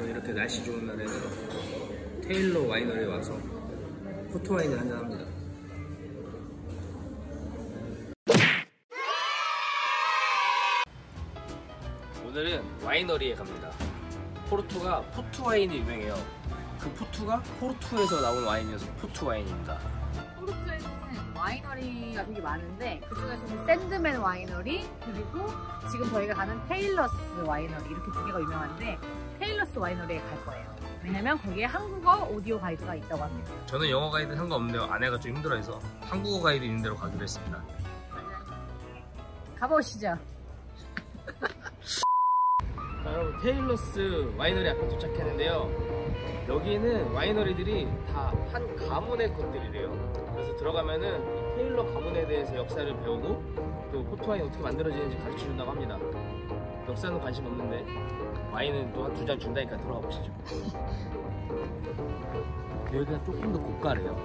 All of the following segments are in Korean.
저는 이렇게 날씨 좋은 날에는 테일러 와이너리에 와서 포트와인을 한잔 합니다. 오늘은 와이너리에 갑니다. 포르투가 포투와인이 유명해요. 그 포투가 포르투에서 나온 와인이어서 포투와인입니다. 포르투에는 와이너리가 되게 많은데 그 중에서는 샌드맨 와이너리 그리고 지금 저희가 가는 테일러스 와이너리 이렇게 두 개가 유명한데 테일러스 와이너리에 갈 거예요. 왜냐면 거기에 한국어 오디오 가이드가 있다고 합니다. 저는 영어 가이드 상관없는데요. 아내가 좀 힘들어해서 한국어 가이드 있는 데로 가기로 했습니다. 가보시죠. 자, 여러분 테일러스 와이너리 앞에 도착했는데요. 여기는 와이너리들이 다 한 가문의 것들이래요. 그래서 들어가면은 이 테일러 가문에 대해서 역사를 배우고 또 포트와인 어떻게 만들어지는지 가르쳐 준다고 합니다. 역사는 관심 없는데 와인은 또 한 두 잔 준다니까 들어가 보시죠. 여기가 조금 더 고가래요.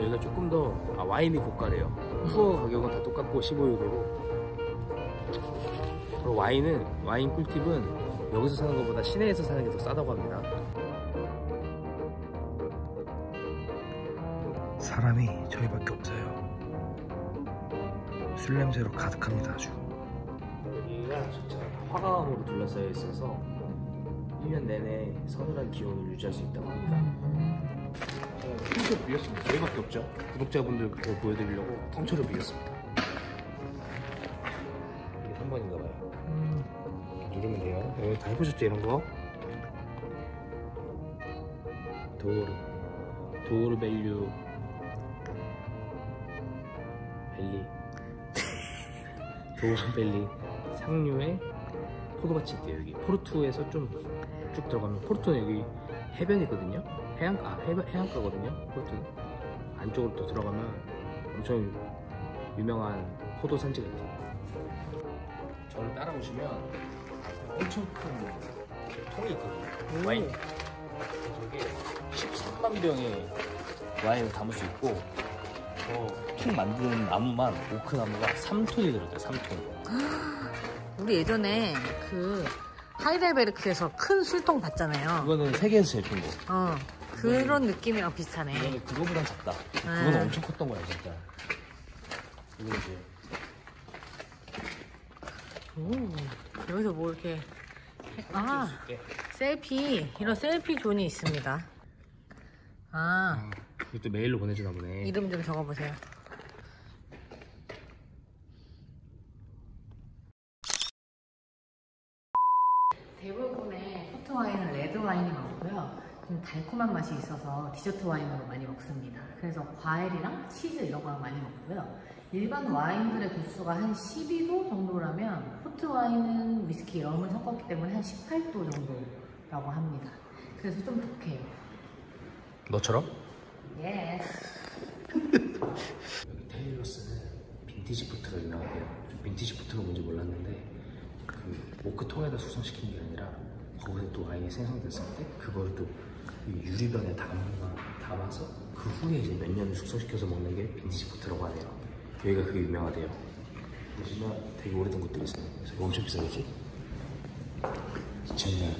여기가 조금 더 아, 와인이 고가래요. 투어 가격은 다 똑같고 15유로고 그리고 와인은 와인 꿀팁은 여기서 사는 것보다 시내에서 사는 게 더 싸다고 합니다. 사람이 저희밖에 없어요. 술 냄새로 가득합니다 아주. 여기가 진짜 화강으로 둘러싸여 있어서 1년 내내 서늘한 기온을 유지할 수 있다고 합니다. 통째로 빌렸습니다. 저희밖에 없죠. 구독자분들 그걸 보여드리려고 통째로 빌렸습니다. 이게 3번인가 봐요. 누르면 돼요. 여기 다 해보셨죠 이런 거? 도르 도루 밸류 valley 도루 valley 상류에 포도밭이 있대요 여기 포르투에서 좀 쭉 들어가면 포르투는 여기 해변이거든요. 해안 아 해변, 해안가거든요 포르투는 안쪽으로 또 들어가면 엄청 유명한 포도 산지가 있대요. 저를 따라오시면 엄청 큰 통이 있거든요. 와인. 저게 13만 병의 와인을 담을 수 있고 저통 만드는 나무만 오크 나무가 3톤이 들어요 3톤 우리 예전에 그 하이델베르크에서 큰 술통 봤잖아요. 이거는 세계에서 제일 큰 거. 어 그런 느낌이랑 비슷하네. 이거는 그거보단 작다. 아. 그거는 엄청 컸던 거야 진짜. 이거 이제 오 여기서 뭐 이렇게 아. selfie 이런 selfie zone이 있습니다. 아 이것도 메일로 보내주나 보네. 이름 좀 적어보세요. 대부분의 포트 와인은 레드 와인이 많고요. 좀 달콤한 맛이 있어서 디저트 와인으로 많이 먹습니다. 그래서 과일이랑 치즈 이런 거랑 많이 먹고요. 일반 와인들의 도수가 한 12도 정도라면 포트 와인은 위스키, 럼을 섞었기 때문에 한 18도 정도라고 합니다. 그래서 좀 독해요. 너처럼? yes. 여기 테일러스는 빈티지 포트가 유명하대요. 좀 빈티지 포트가 뭔지 몰랐는데 그 오크 통에다 숙성시키는 게 아니라 거기서 또 와인이 생성됐을 때 그걸 또 이 유리병에 담아, 담아서 그 후에 이제 몇 년을 숙성시켜서 먹는 게 빈티지 포트라고 하네요. 여기가 그게 유명하대요. 보시면 되게 오래된 것들이 있어요. 그래서 엄청 비싸겠지? 2000년,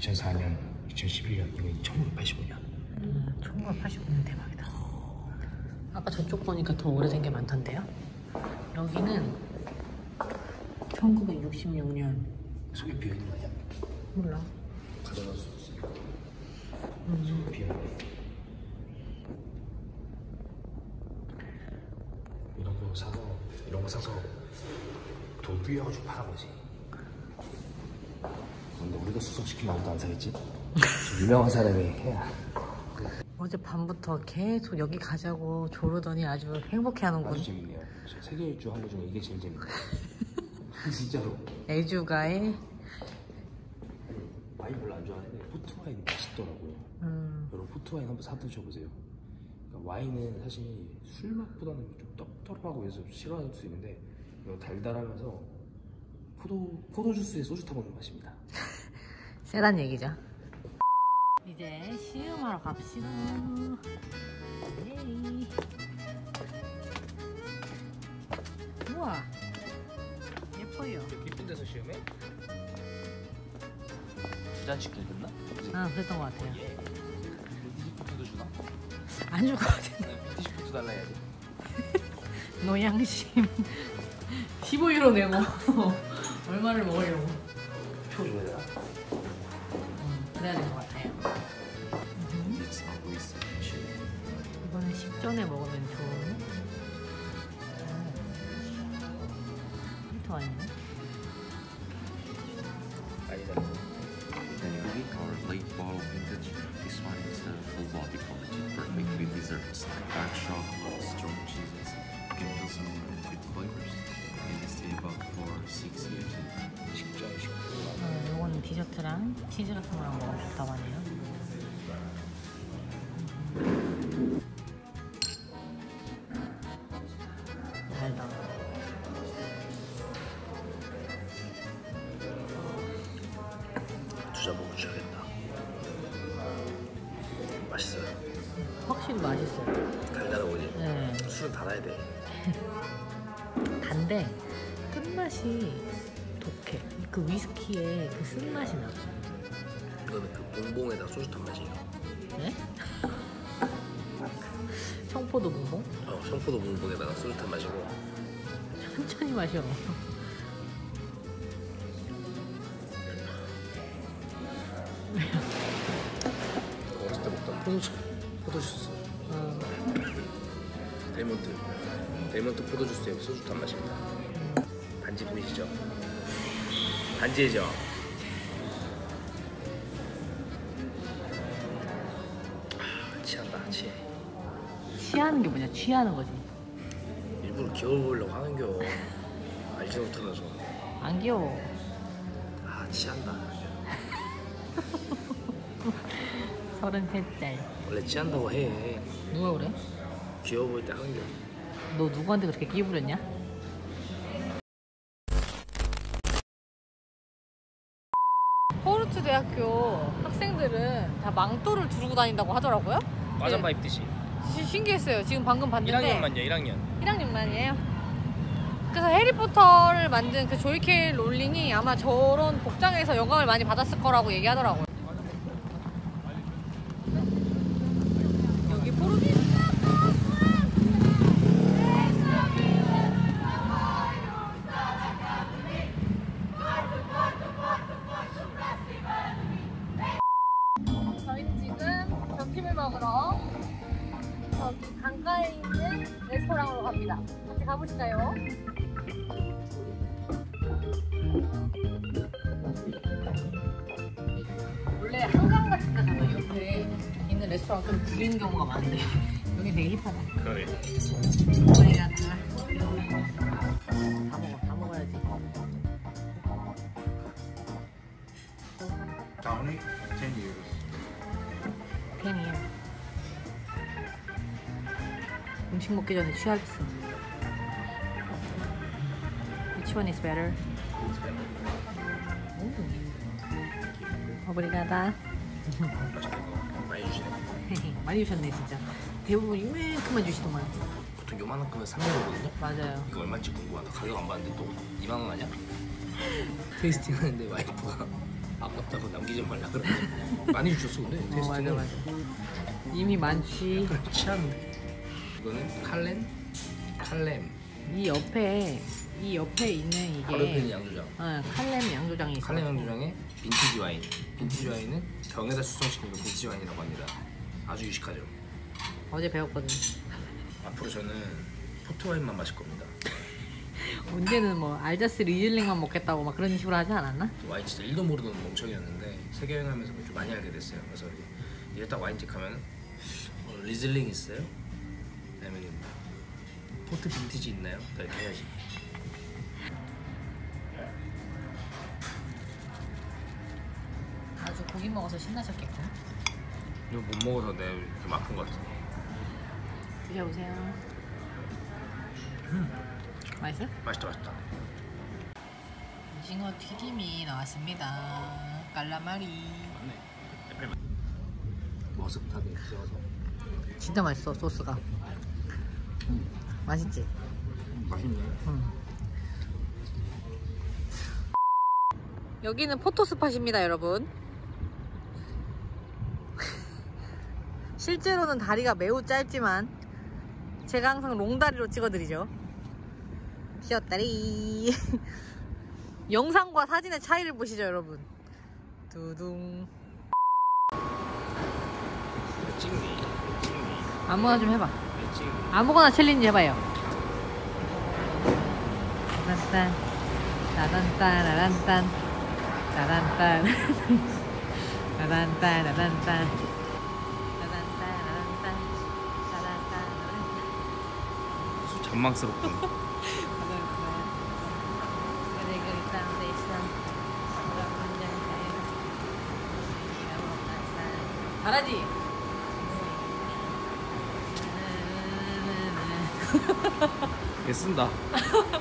2004년, 2011년, 이거 1985년. 음, 1985년 대박이다. 아까 저쪽 보니까 더 오래된 게 많던데요? 여기는 1966년. 속에 비어있는? 몰라. 가져갈 수 있어요. 음, 비어있네. 이런 거 사서, 이런 거 사서 돈 빌려가지고 팔아보지. 근데 우리가 수속시키면 아무도 안 사겠지? 좀 유명한 사람이 해야. 어제 밤부터 계속 여기 가자고 조르더니 아주 행복해 하는군. 아주 재밌네요. 저 세계 일주 한거 중에 이게 제일 재밌네요. 진짜로. 애주가의 와인 별로 안 좋아하는데 포트 와인이 맛있더라고요. 음, 여러분 포트 와인 한번 사 드셔보세요. 그러니까 와인은 사실 술 맛보다는 좀 떫떫하고 해서 싫어할 수 있는데 이거 달달하면서 포도 포도 주스에 소주 타먹는 맛입니다. 세단 얘기죠. 이제 시음하러 갑시다. yay. 우와, 예뻐요. 이쁜 데서 시음해? 두 계란치킨 됐나? 아 그랬던 것 같아요. 디시푸드도 주나? 안 줄 것 같은데. 디시푸드 달라 해야지. 노양심 15유로 내고 얼마를 먹으려고 표 줘야 되나? 음, 그래야 될 것 같아요 cheap. 이거는 식전에 먹으면 디저트랑 치즈 같은 거랑 먹으면 좋다고 하네요 달다 두잔 먹고 취하겠다. 맛있어요. 확실히 맛있어요 달달하고 지 네. 술은 달아야 돼. 단데 끝맛이. 그 위스키의 그 쓴맛이 나. 이거는 그 봉봉에다 소주 탄 맛이에요. 네? 청포도 봉봉? 어, 청포도 봉봉에다가 소주 탄 맛이고 천천히 마셔. 어렸을 때 먹던 포도주 포도주스 어, 델몬트 델몬트 포도주스에 소주 탄 맛입니다. 반지 보이시죠? 반지죠. 아, 취한다 취해. 취하는 게 뭐냐? 취하는 거지. 일부러 귀여워 보이려고 하는겨. 알지도 못하면서 안 귀여워. 아 취한다. 서른셋 살. 원래 취한다고 해. 누가 그래? 귀여워 보일 때 하는겨. 너 누구한테 그렇게 끼부렸냐? 포르투 대학교 학생들은 다 망토를 두르고 다닌다고 하더라고요. 과잠바 입듯이. 시- 신기했어요. 지금 방금 봤는데 1학년만요 1학년. 1학년만이에요. 그래서 해리포터를 만든 그 J.K. 롤링이 아마 저런 복장에서 영감을 많이 받았을 거라고 얘기하더라고요. 갑니다. 같이 가보실까요? 원래 한강 같은 데 가면 옆에 있는 레스토랑 좀 구린 경우가 많은데 여기 되게 힙하다. 그래. 우리가 다, 다 먹어, 다 먹어야지. Tony, 10 euros. 팬이에요. 음식 먹기 전에 취하겠어. Which one is better? 오브리가다. 많이 주시네. 많이 주셨네 진짜. 대부분 이만큼만 주시더만. 보통 거면 3유로거든요. 맞아요. 이거 얼마인지 궁금하다. 가격 안 봤는데 또 2만 원 아니야? 테이스팅 하는데 와이프가 아깝다고 남기지 말라 그러고 많이 주셨어 근데 어, 맞아 맞아. 이미 많지. 취하는데 이거는 칼렌 칼렘 이 옆에 이 옆에 있는 이게 양조장 어, 칼렘 양조장이 있어. 칼렘 양조장의 빈티지 와인 빈티지 와인은 병에다 숙성시킨 거 빈티지 와인이라고 합니다 아주 유식하죠 어제 배웠거든. 앞으로 저는 포트 와인만 마실 겁니다 문제는 뭐 알자스 Riesling만 먹겠다고 막 그런 식으로 하지 않았나? 와인 진짜 1도 모르던 멍청이였는데 세계 여행하면서 좀 많이 알게 됐어요. 그래서 이제 딱 와인집 가면 어, Riesling 있어요? 아니면 포트 빈티지 있나요? 다 이렇게 해야지. 고기 먹어서 신나셨겠고. 이거 못 먹어서 내가 좀 아픈 것 같아. 드셔보세요. 맛있어? 맛있다 맛있다. 오징어 튀김이 나왔습니다. calamari. 맞네. 애플 맛. 머스타드 찍어서 진짜 맛있어 소스가. 맛있지? 맛있네. 응. 여기는 photo spot입니다, 여러분. 실제로는 다리가 매우 짧지만 제가 항상 롱다리로 찍어드리죠. 귀엽다리. 영상과 사진의 차이를 보시죠 여러분. 두둥. 아무거나 좀 해봐. 아무거나 챌린지 해봐요. 딴딴. 따단딴 라란딴. 따단딴. 라란딴 라란딴. 전망스럽군. 잘하지? 얘 쓴다.